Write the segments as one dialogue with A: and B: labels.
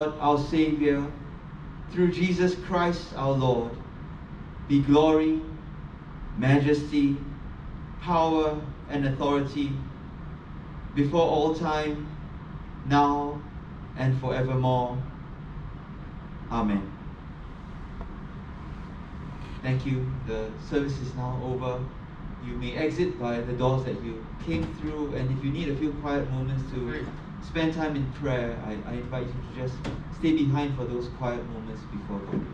A: our Savior, through Jesus Christ our Lord, be glory, majesty, power, and authority before all time, now, and forevermore. Amen. Thank you. The service is now over. You may exit by the doors that you came through, and if you need a few quiet moments to spend time in prayer, I, I invite you to just stay behind for those quiet moments before God.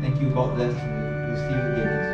A: Thank you. God bless. you. We'll see you again.